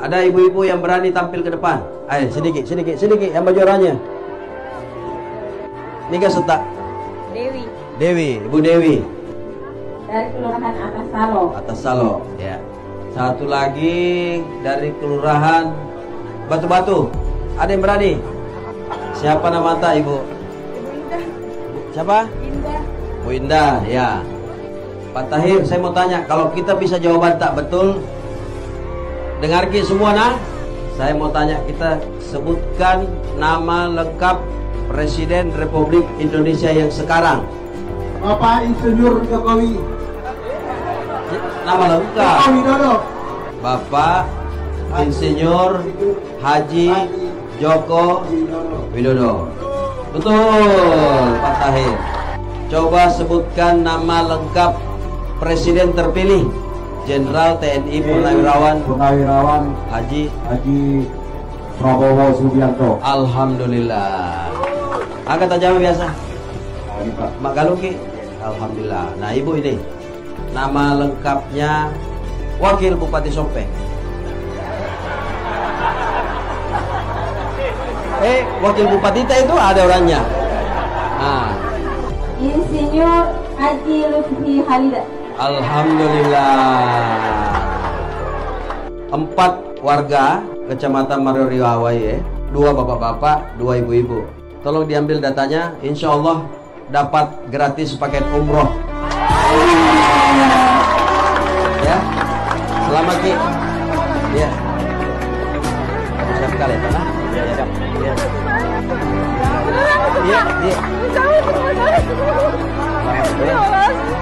Ada ibu-ibu yang berani tampil ke depan. Ayo, sedikit, sedikit, sedikik yang baju oranye. Nika setak. Dewi Dewi, Ibu Dewi. dari Kelurahan Atas Salo. Atas Salo, ya. Satu lagi dari kelurahan Batu-Batu. Ada yang berani? Siapa nama anta Ibu? Ibu Indah. Siapa? Indah. Bu Indah, ya. Pak Tahir, saya mau tanya, kalau kita bisa jawaban tak betul, dengarki semua nah. Saya mau tanya, kita sebutkan nama lengkap Presiden Republik Indonesia yang sekarang. Bapak Insinyur Jokowi Nama lengkap. Widodo Bapak Insinyur Haji Joko Widodo. Betul, Pak Tahir. Coba sebutkan nama lengkap Presiden terpilih Jenderal TNI Purnawirawan Purnawirawan Haji Haji Prabowo Subianto Alhamdulillah. Angkat aja biasa. Mak Galuki. Alhamdulillah. Nah, Ibu ini nama lengkapnya Wakil Bupati Sopeng. Eh, Wakil Bupati itu ada orangnya. Nah, Insinyur Haji Lutfi Halida. Alhamdulillah. Empat warga Kecamatan Mariorio Hawaii, eh. dua bapak-bapak, dua ibu-ibu. Tolong diambil datanya, insya Allah dapat gratis paket umroh. Ya, selamat ki. Ya, siap kali. Ya, siap. Ya. Iya, iya. Ya. ya.